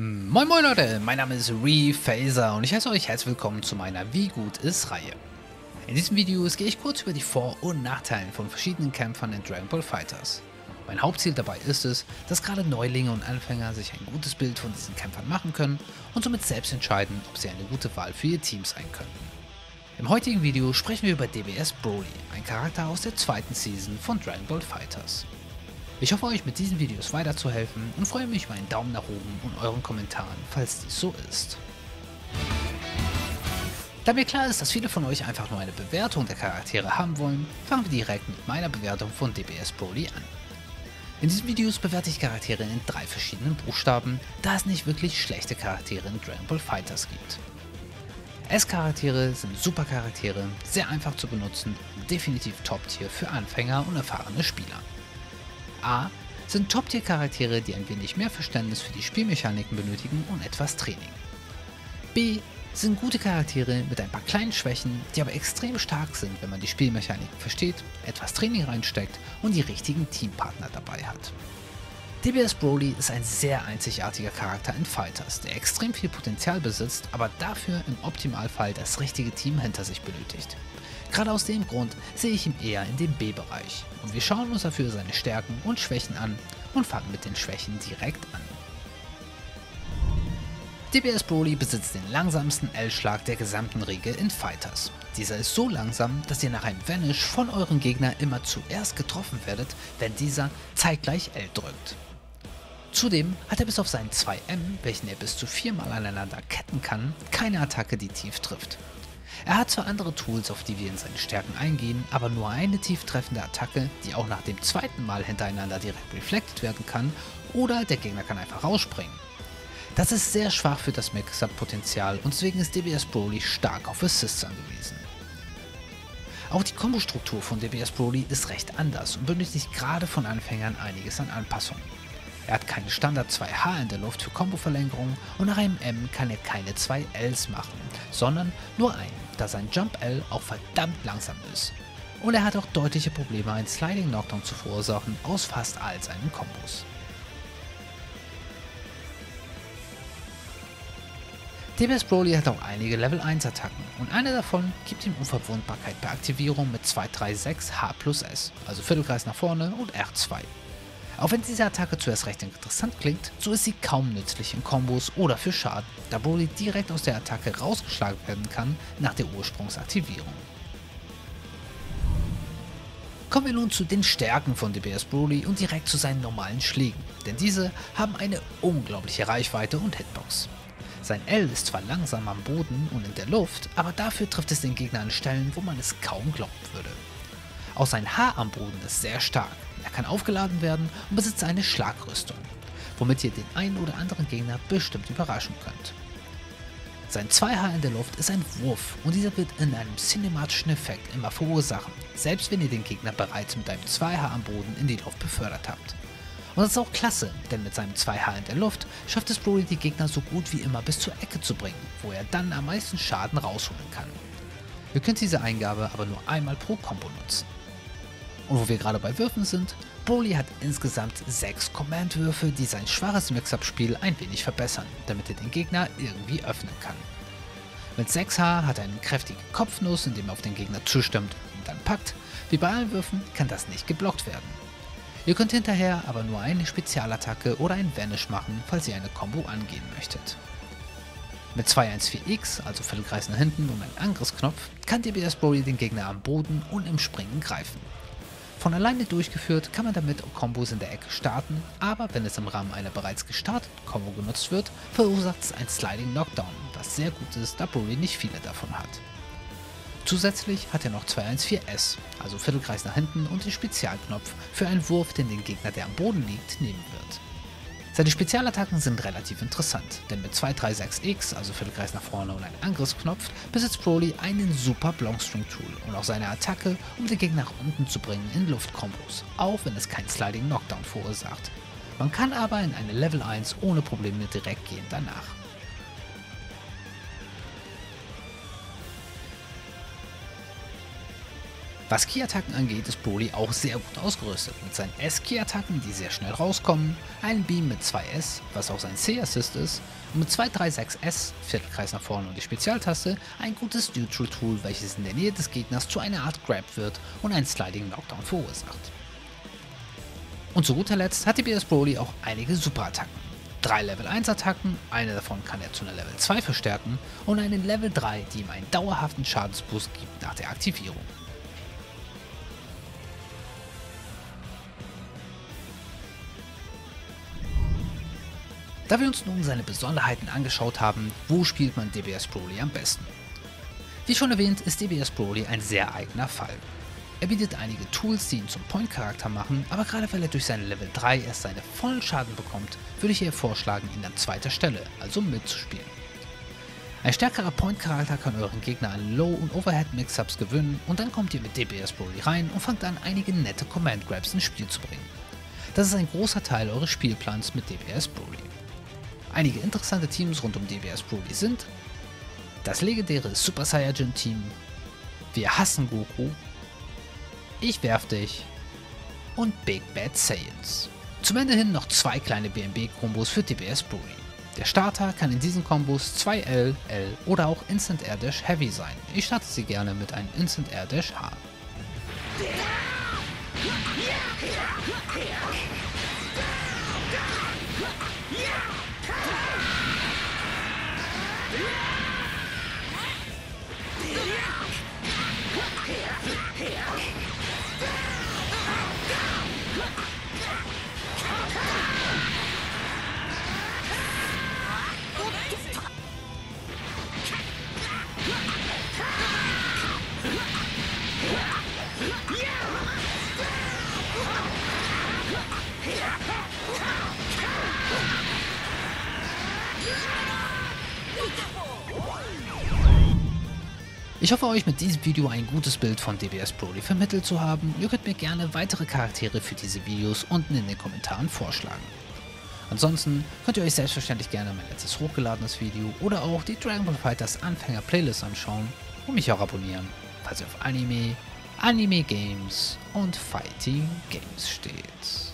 Moin moin Leute, mein Name ist Rephaser und ich heiße euch herzlich willkommen zu meiner Wie gut ist Reihe. In diesem Video gehe ich kurz über die Vor- und Nachteile von verschiedenen Kämpfern in Dragon Ball Fighters. Mein Hauptziel dabei ist es, dass gerade Neulinge und Anfänger sich ein gutes Bild von diesen Kämpfern machen können und somit selbst entscheiden, ob sie eine gute Wahl für ihr Team sein können. Im heutigen Video sprechen wir über DBS Broly, ein Charakter aus der zweiten Season von Dragon Ball Fighters. Ich hoffe euch mit diesen Videos weiterzuhelfen und freue mich über einen Daumen nach oben und euren Kommentaren, falls dies so ist. Da mir klar ist, dass viele von euch einfach nur eine Bewertung der Charaktere haben wollen, fangen wir direkt mit meiner Bewertung von DBS Broly an. In diesen Videos bewerte ich Charaktere in drei verschiedenen Buchstaben, da es nicht wirklich schlechte Charaktere in Dragon Ball Fighters gibt. S-Charaktere sind super Charaktere, sehr einfach zu benutzen und definitiv Top-Tier für Anfänger und erfahrene Spieler. A sind Top-Tier-Charaktere, die ein wenig mehr Verständnis für die Spielmechaniken benötigen und etwas Training. B sind gute Charaktere mit ein paar kleinen Schwächen, die aber extrem stark sind, wenn man die Spielmechaniken versteht, etwas Training reinsteckt und die richtigen Teampartner dabei hat. DBS Broly ist ein sehr einzigartiger Charakter in Fighters, der extrem viel Potenzial besitzt, aber dafür im Optimalfall das richtige Team hinter sich benötigt. Gerade aus dem Grund sehe ich ihn eher in dem B-Bereich und wir schauen uns dafür seine Stärken und Schwächen an und fangen mit den Schwächen direkt an. DBS Broly besitzt den langsamsten L-Schlag der gesamten Regel in Fighters. Dieser ist so langsam, dass ihr nach einem Vanish von eurem Gegner immer zuerst getroffen werdet, wenn dieser zeitgleich L drückt. Zudem hat er bis auf seinen 2M, welchen er bis zu viermal aneinander ketten kann, keine Attacke, die tief trifft. Er hat zwar andere Tools, auf die wir in seine Stärken eingehen, aber nur eine tief treffende Attacke, die auch nach dem zweiten Mal hintereinander direkt reflektet werden kann oder der Gegner kann einfach rausspringen. Das ist sehr schwach für das Mix-Up-Potenzial und deswegen ist DBS Broly stark auf Assists angewiesen. Auch die Kombostruktur von DBS Broly ist recht anders und benötigt gerade von Anfängern einiges an Anpassungen. Er hat keine Standard 2H in der Luft für Komboverlängerung und nach einem M kann er keine 2 Ls machen, sondern nur einen, da sein Jump L auch verdammt langsam ist. Und er hat auch deutliche Probleme, einen Sliding Knockdown zu verursachen aus fast all seinen Kombos. DBS Broly hat auch einige Level 1 Attacken und eine davon gibt ihm Unverwundbarkeit bei Aktivierung mit 236 H plus S, also Viertelkreis nach vorne und R2. Auch wenn diese Attacke zuerst recht interessant klingt, so ist sie kaum nützlich in Kombos oder für Schaden, da Broly direkt aus der Attacke rausgeschlagen werden kann nach der Ursprungsaktivierung. Kommen wir nun zu den Stärken von DBS Broly und direkt zu seinen normalen Schlägen, denn diese haben eine unglaubliche Reichweite und Hitbox. Sein L ist zwar langsam am Boden und in der Luft, aber dafür trifft es den Gegner an Stellen, wo man es kaum glauben würde. Auch sein H am Boden ist sehr stark. Er kann aufgeladen werden und besitzt eine Schlagrüstung, womit ihr den einen oder anderen Gegner bestimmt überraschen könnt. Sein 2H in der Luft ist ein Wurf und dieser wird in einem cinematischen Effekt immer verursachen, selbst wenn ihr den Gegner bereits mit einem 2H am Boden in die Luft befördert habt. Und das ist auch klasse, denn mit seinem 2H in der Luft schafft es Broly die Gegner so gut wie immer bis zur Ecke zu bringen, wo er dann am meisten Schaden rausholen kann. Ihr könnt diese Eingabe aber nur einmal pro Combo nutzen. Und wo wir gerade bei Würfen sind, Broly hat insgesamt 6 Command-Würfe, die sein schwaches Mix-Up-Spiel ein wenig verbessern, damit er den Gegner irgendwie öffnen kann. Mit 6H hat er eine kräftige Kopfnuss, indem er auf den Gegner zustimmt und dann packt. Wie bei allen Würfen kann das nicht geblockt werden. Ihr könnt hinterher aber nur eine Spezialattacke oder ein Vanish machen, falls ihr eine Combo angehen möchtet. Mit 214X, also Viertelkreis nach hinten und einem Angriffsknopf, kann DBS Broly den Gegner am Boden und im Springen greifen. Von alleine durchgeführt kann man damit Kombos in der Ecke starten, aber wenn es im Rahmen einer bereits gestarteten Combo genutzt wird, verursacht es ein Sliding Knockdown, was sehr gut ist, da Broly nicht viele davon hat. Zusätzlich hat er noch 214S, also Viertelkreis nach hinten und den Spezialknopf für einen Wurf, den den Gegner, der am Boden liegt, nehmen wird. Seine Spezialattacken sind relativ interessant, denn mit 236X, also Viertelkreis nach vorne und einem Angriffsknopf, besitzt Broly einen super Blongstring-Tool und auch seine Attacke, um den Gegner nach unten zu bringen in Luftkombos, auch wenn es kein Sliding Knockdown verursacht. Man kann aber in eine Level 1 ohne Probleme direkt gehen danach. Was Ki-Attacken angeht, ist Broly auch sehr gut ausgerüstet. Mit seinen S-Ki-Attacken, die sehr schnell rauskommen, einem Beam mit 2S, was auch sein C-Assist ist, und mit 236S, Viertelkreis nach vorne und die Spezialtaste, ein gutes Neutral-Tool, welches in der Nähe des Gegners zu einer Art Grab wird und einen Sliding Knockdown verursacht. Und zu guter Letzt hat die BS Broly auch einige Superattacken. Drei Level 1 Attacken, eine davon kann er zu einer Level 2 verstärken und eine Level 3, die ihm einen dauerhaften Schadensboost gibt nach der Aktivierung. Da wir uns nun seine Besonderheiten angeschaut haben, wo spielt man DBS Broly am besten? Wie schon erwähnt, ist DBS Broly ein sehr eigener Fall. Er bietet einige Tools, die ihn zum Point-Charakter machen, aber gerade weil er durch seine Level 3 erst seine vollen Schaden bekommt, würde ich eher vorschlagen, ihn an zweiter Stelle, also mitzuspielen. Ein stärkerer Point-Charakter kann euren Gegner an Low- und Overhead-Mix-Ups gewinnen und dann kommt ihr mit DBS Broly rein und fangt an, einige nette Command-Grabs ins Spiel zu bringen. Das ist ein großer Teil eures Spielplans mit DBS Broly. Einige interessante Teams rund um DBS Broly sind das legendäre Super Saiyajin Team, Wir hassen Goku, Ich werf dich und Big Bad Saiyans. Zum Ende hin noch zwei kleine BMB-Kombos für DBS Broly. Der Starter kann in diesen Kombos 2L, L oder auch Instant Air Dash Heavy sein. Ich starte sie gerne mit einem Instant Air Dash H. Yeah. Ich hoffe euch mit diesem Video ein gutes Bild von DBS Broly vermittelt zu haben. Ihr könnt mir gerne weitere Charaktere für diese Videos unten in den Kommentaren vorschlagen. Ansonsten könnt ihr euch selbstverständlich gerne mein letztes hochgeladenes Video oder auch die Dragon Ball Fighters Anfänger Playlist anschauen und mich auch abonnieren, falls ihr auf Anime, Anime Games und Fighting Games steht.